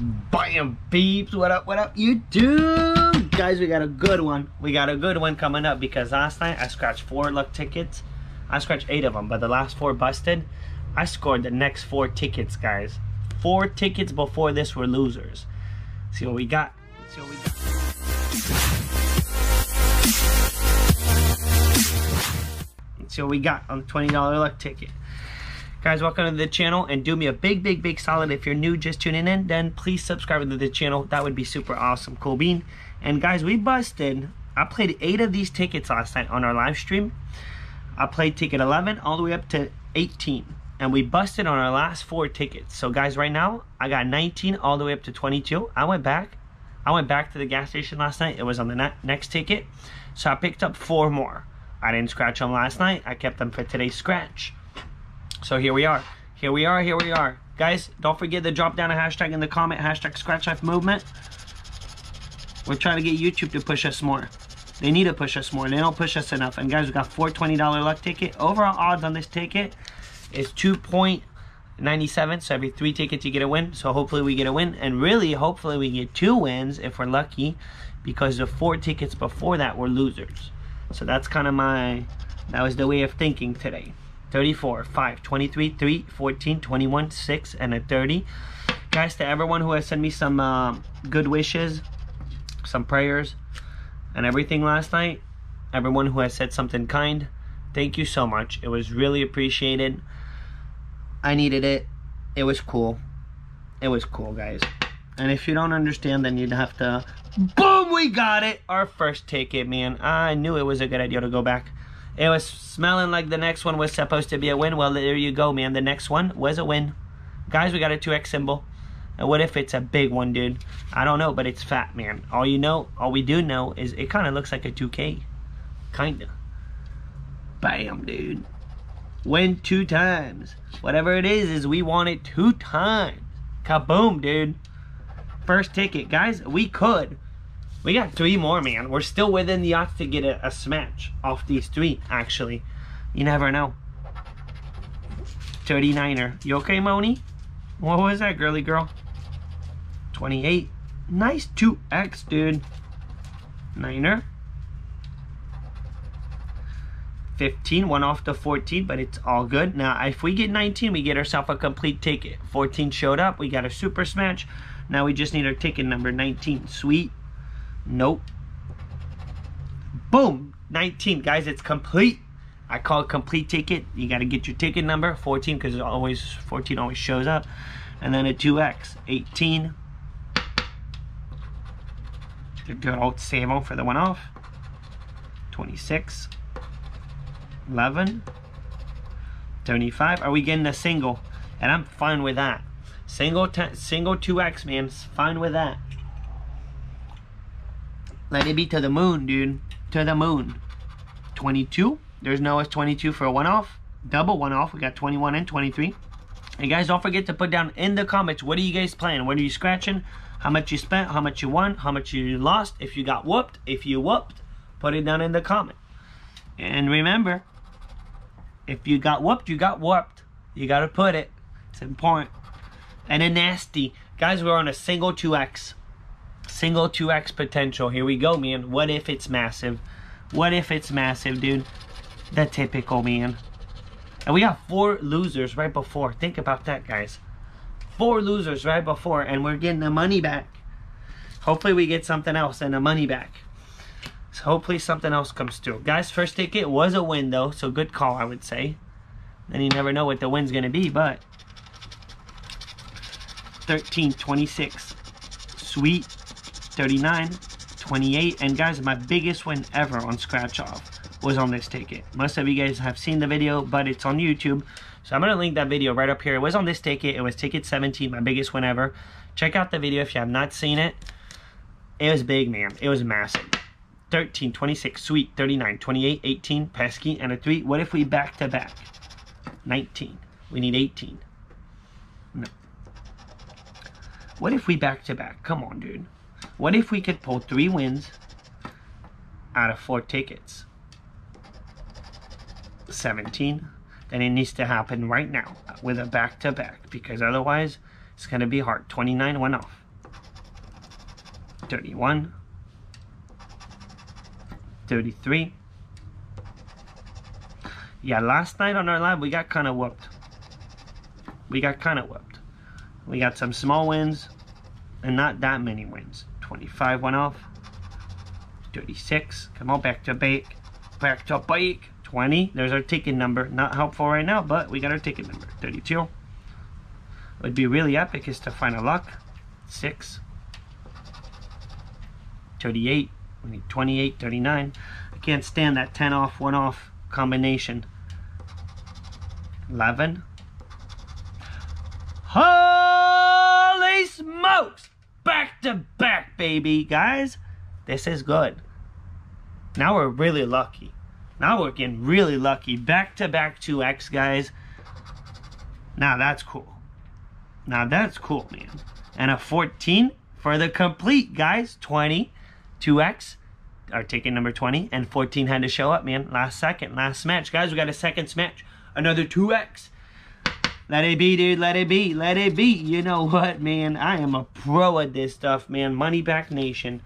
Bam, beeps. What up, what up, YouTube? Guys, we got a good one. We got a good one coming up because last night I scratched four luck tickets. I scratched eight of them, but the last four busted. I scored the next four tickets, guys. Four tickets before this were losers. See what we got. See what we got. See what we got on the $20 luck ticket. Guys, welcome to the channel and do me a big, big, big solid. If you're new, just tuning in, then please subscribe to the channel. That would be super awesome. Cool bean. And guys, we busted. I played eight of these tickets last night on our live stream. I played ticket 11 all the way up to 18. And we busted on our last four tickets. So guys, right now, I got 19 all the way up to 22. I went back. I went back to the gas station last night. It was on the next ticket. So I picked up four more. I didn't scratch them last night. I kept them for today's scratch. So here we are. Here we are. Here we are. Guys, don't forget to drop down a hashtag in the comment. Hashtag Scratch Life Movement. We're trying to get YouTube to push us more. They need to push us more. They don't push us enough. And guys, we got four $20 luck ticket. Overall odds on this ticket is 2.97. So every three tickets you get a win. So hopefully we get a win. And really, hopefully we get two wins if we're lucky. Because the four tickets before that were losers. So that's kind of my, that was the way of thinking today. 34, 5, 23, 3, 14, 21, 6, and a 30. Guys, to everyone who has sent me some uh, good wishes, some prayers, and everything last night, everyone who has said something kind, thank you so much. It was really appreciated. I needed it. It was cool. It was cool, guys. And if you don't understand, then you'd have to... Boom! We got it! Our first ticket, man. I knew it was a good idea to go back. It was smelling like the next one was supposed to be a win. Well, there you go, man. The next one was a win. Guys, we got a 2x symbol. And what if it's a big one, dude? I don't know, but it's fat, man. All you know, all we do know is it kind of looks like a 2K. Kinda. Bam, dude. Win two times. Whatever it is, is we want it two times. Kaboom, dude. First ticket. Guys, we could. We got three more, man. We're still within the odds to get a, a smash off these three, actually. You never know. 39er. You okay, Moni? What was that, girly girl? 28. Nice 2X, dude. Niner. 15, one off to 14, but it's all good. Now, if we get 19, we get ourselves a complete ticket. 14 showed up. We got a super smash. Now we just need our ticket number 19. Sweet. Nope. Boom. 19. Guys, it's complete. I call it complete ticket. You got to get your ticket number. 14 because always 14 always shows up. And then a 2X. 18. The Good old Samo for the one off. 26. 11. 25. Are we getting a single? And I'm fine with that. Single, single 2X, man. Fine with that. Let it be to the moon, dude. To the moon. 22. There's no S22 for a one-off. Double one-off. We got 21 and 23. And guys, don't forget to put down in the comments, what are you guys playing? What are you scratching? How much you spent? How much you won? How much you lost? If you got whooped? If you whooped? Put it down in the comment. And remember, if you got whooped, you got whooped. You got to put it. It's important. And a nasty. Guys, we're on a single 2X. Single 2x potential. Here we go, man. What if it's massive? What if it's massive, dude? The typical, man. And we got four losers right before. Think about that, guys. Four losers right before, and we're getting the money back. Hopefully we get something else and the money back. So hopefully something else comes through. Guys, first ticket was a win, though, so good call, I would say. Then you never know what the win's going to be, but... 13, 26. Sweet. 39, 28, and guys, my biggest win ever on Scratch Off was on this ticket. Most of you guys have seen the video, but it's on YouTube. So I'm going to link that video right up here. It was on this ticket. It was ticket 17, my biggest win ever. Check out the video if you have not seen it. It was big, man. It was massive. 13, 26, sweet, 39, 28, 18, pesky, and a 3. What if we back to back? 19. We need 18. No. What if we back to back? Come on, dude. What if we could pull three wins out of four tickets? 17. Then it needs to happen right now with a back-to-back -back because otherwise it's going to be hard. 29 went off. 31, 33. Yeah, last night on our live, we got kind of whooped. We got kind of whooped. We got some small wins and not that many wins. 25 went off. 36. Come on, back to bake. Back to bake. 20. There's our ticket number. Not helpful right now, but we got our ticket number. 32. Would be really epic is to find a luck. 6. 38. We need 28, 39. I can't stand that 10 off, 1 off combination. 11. Holy smokes! Back to back, baby. Guys, this is good. Now we're really lucky. Now we're getting really lucky. Back to back 2x, guys. Now that's cool. Now that's cool, man. And a 14 for the complete, guys. 20, 2x, our ticket number 20, and 14 had to show up, man. Last second, last match. Guys, we got a second match. Another 2x. Let it be, dude. Let it be. Let it be. You know what, man? I am a pro at this stuff, man. Money back nation.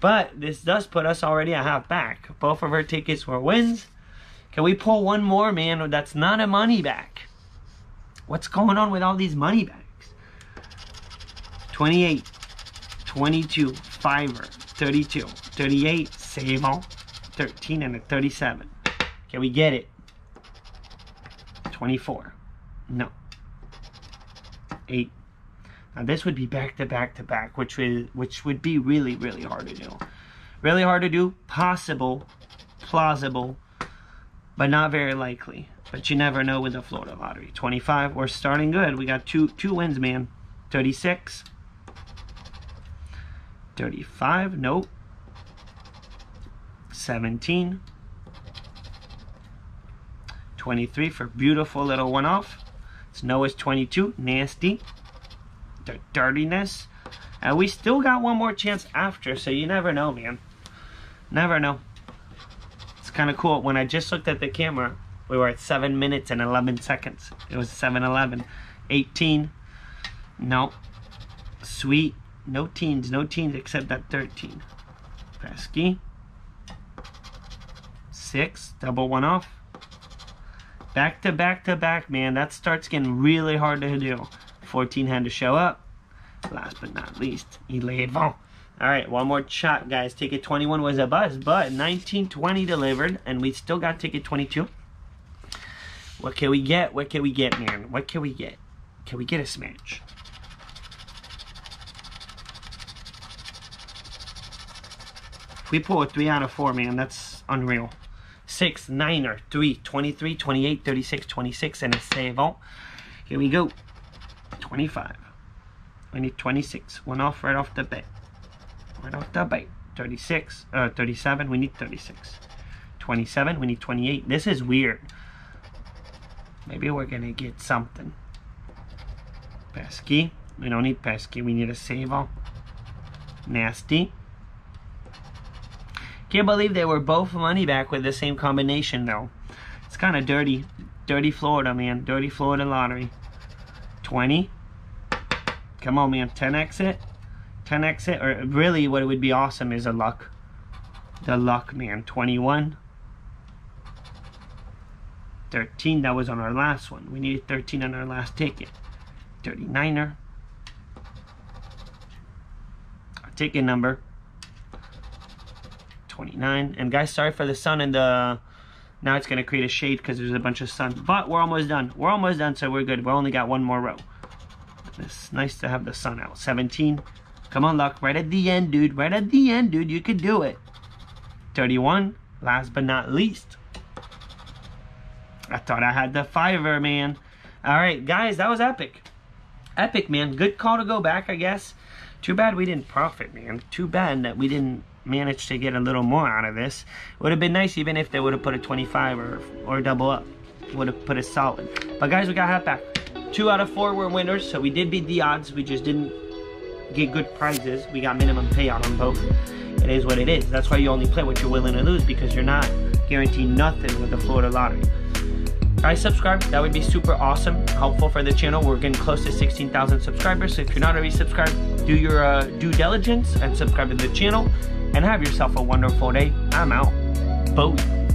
But this does put us already a half back. Both of our tickets were wins. Can we pull one more, man? That's not a money back. What's going on with all these money backs? 28, 22, fiver, 32, 38, save all, 13, and a 37. Can we get it? 24. No. 8. Now this would be back to back to back, which would which would be really really hard to do. Really hard to do, possible, plausible, but not very likely. But you never know with the Florida lottery. 25, we're starting good. We got two two wins, man. 36. 35, nope. 17. 23 for beautiful little one off. Snow is 22, nasty. The dirtiness. And we still got one more chance after, so you never know, man. Never know. It's kind of cool. When I just looked at the camera, we were at 7 minutes and 11 seconds. It was 7-11. 18. No. Sweet. No teens. No teens except that 13. Pesky. 6. Double one off. Back to back to back, man. That starts getting really hard to do. 14 had to show up. Last but not least, 11. All right, one more shot, guys. Ticket 21 was a buzz, but 1920 delivered, and we still got ticket 22. What can we get? What can we get, man? What can we get? Can we get a smash? If we pull a 3 out of 4, man, that's unreal. 6, 9, or 3, 23, 28, 36, 26, and a save all. Here we go. 25. We need 26. One off right off the bat. Right off the bat. 36, uh, 37, we need 36. 27, we need 28. This is weird. Maybe we're gonna get something. Pesky. We don't need pesky, we need a save. Nasty. Can't believe they were both money back with the same combination though. It's kind of dirty. Dirty Florida, man. Dirty Florida lottery. 20. Come on, man. 10x it. 10x it. Or really, what would be awesome is a luck. The luck, man. 21. 13. That was on our last one. We needed 13 on our last ticket. 39er. Our ticket number. 29. And guys, sorry for the sun and the... Now it's going to create a shade because there's a bunch of sun. But we're almost done. We're almost done, so we're good. We only got one more row. It's nice to have the sun out. 17. Come on, luck. Right at the end, dude. Right at the end, dude. You could do it. 31. Last but not least. I thought I had the fiver, man. All right, guys, that was epic. Epic, man. Good call to go back, I guess. Too bad we didn't profit, man. Too bad that we didn't manage to get a little more out of this. Would have been nice even if they would have put a 25 or, or double up. Would have put a solid. But guys, we got half back. Two out of four were winners, so we did beat the odds. We just didn't get good prizes. We got minimum payout on both. It is what it is. That's why you only play what you're willing to lose because you're not guaranteed nothing with the Florida lottery. guys subscribe that would be super awesome helpful for the channel we're getting close to 16,000 subscribers so if you're not already subscribed do your uh, due diligence and subscribe to the channel and have yourself a wonderful day. I'm out. Bowie